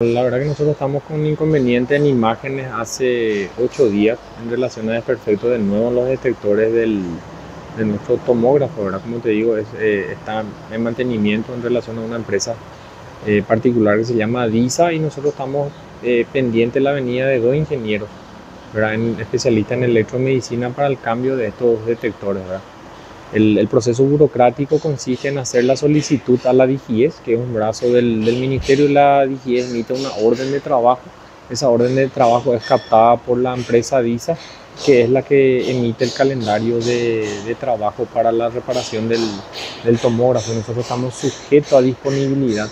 La verdad que nosotros estamos con un inconveniente en imágenes hace 8 días en relación a desperfecto de nuevo los detectores del, de nuestro tomógrafo, ¿verdad? Como te digo, es, eh, está en mantenimiento en relación a una empresa eh, particular que se llama DISA y nosotros estamos eh, pendientes de la venida de dos ingenieros, ¿verdad? En, especialistas en electromedicina para el cambio de estos detectores, ¿verdad? El, proceso burocrático consiste en hacer la solicitud a la DIGIES, que es un brazo del, del ministerio, la DIGIES emite una orden de trabajo. Esa orden de trabajo es captada por la empresa DISA, que es la que emite el calendario de, de trabajo para la reparación del, del tomógrafo. Nosotros estamos sujetos a disponibilidad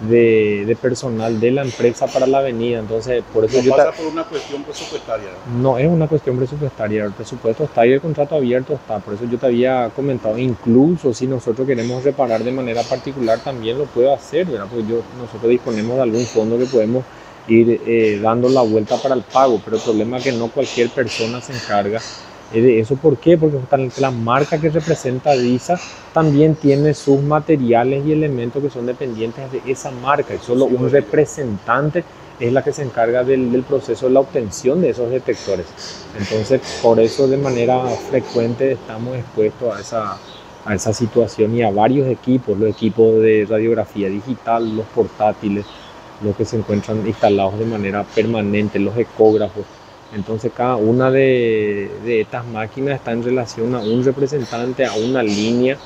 de, de, personal de la empresa para la avenida. Entonces, por eso no yo pasa por una cuestión presupuestaria. No es una cuestión presupuestaria, el presupuesto está y el contrato abierto está. Por eso yo te había comentado, incluso si nosotros queremos reparar de manera particular, también lo puedo hacer, ¿verdad? Porque yo, nosotros disponemos de algún fondo que podemos ir eh, dando la vuelta para el pago, pero el problema es que no cualquier persona se encarga eso. ¿Por qué? Porque justamente la marca que representa DISA también tiene sus materiales y elementos que son dependientes de esa marca y solo un representante es la que se encarga del, del, proceso de la obtención de esos detectores. Entonces, por eso de manera frecuente estamos expuestos a esa, a esa situación y a varios equipos, los equipos de radiografía digital, los portátiles, los que se encuentran instalados de manera permanente, los ecógrafos. Entonces cada una de, estas máquinas está en relación a un representante, a una línea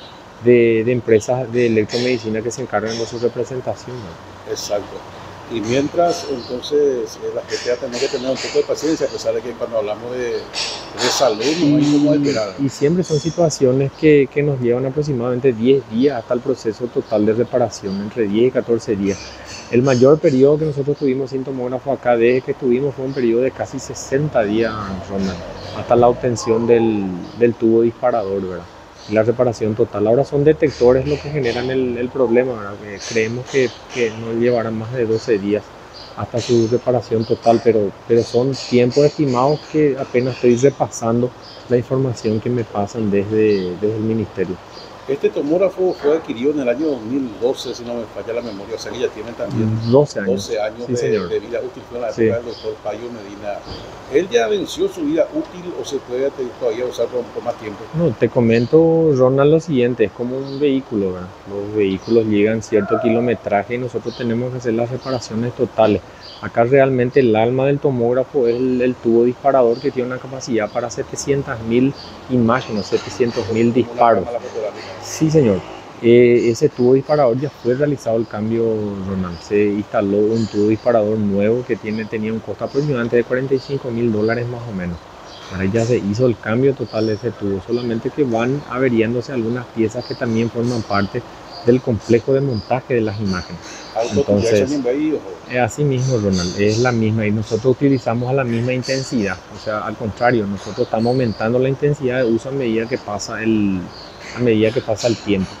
de, empresas de electromedicina que se encargan de su representación. Exacto. Y mientras, entonces, la gente va a tener que tener un poco de paciencia, a pesar de que cuando hablamos de, de salud no hay como esperar. Y siempre son situaciones que, que, nos llevan aproximadamente 10 días hasta el proceso total de reparación, entre 10 y 14 días. El mayor periodo que nosotros tuvimos sin tomógrafo acá, desde que estuvimos, fue un periodo de casi 60 días, Ronald, hasta la obtención del, del tubo disparador, ¿verdad? La reparación total. Ahora son detectores lo que generan el, problema. Que creemos que, no llevarán más de 12 días hasta su reparación total, pero, son tiempos estimados que apenas estoy repasando la información que me pasan desde el ministerio. Este tomógrafo fue adquirido en el año 2012, si no me falla la memoria, o sea que ya tiene también 12 años, 12 años sí, de, de, vida útil, fue en la época sí. del doctor Payo Medina. ¿Él ya venció su vida útil o se puede todavía usar por, por, más tiempo? No, te comento, Ronald, lo siguiente, es como un vehículo, ¿verdad? Los vehículos llegan cierto kilometraje y nosotros tenemos que hacer las reparaciones totales. Acá realmente el alma del tomógrafo es el, el tubo disparador que tiene una capacidad para 700.000 imágenes, 700.000 disparos. Sí, señor. Eh, ese tubo disparador ya fue realizado el cambio, Ronald. Se instaló un tubo disparador nuevo que tiene, tenía un costo aproximadamente de 45 mil dólares más o menos. Ahora ya se hizo el cambio total de ese tubo, solamente que van averiándose algunas piezas que también forman parte del complejo de montaje de las imágenes. Entonces, es así mismo, Ronald, es la misma y nosotros utilizamos a la misma intensidad, o sea, al contrario, nosotros estamos aumentando la intensidad de uso a medida que pasa el, a medida que pasa el tiempo.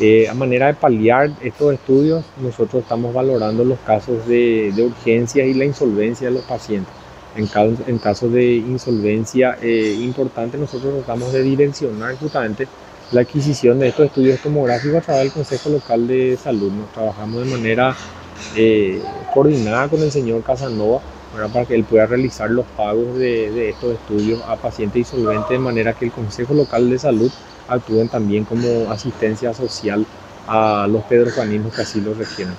Eh, a manera de paliar estos estudios, nosotros estamos valorando los casos de, de urgencia y la insolvencia de los pacientes. En, caso, en casos de insolvencia eh, importante, nosotros tratamos de direccionar justamente la adquisición de estos estudios tomográficos a través del Consejo Local de Salud. Nos trabajamos de manera eh, coordinada con el señor Casanova para que él pueda realizar los pagos de, de estos estudios a pacientes insolventes de manera que el Consejo Local de Salud actúen también como asistencia social a los pedrojuaninos que así lo requieren.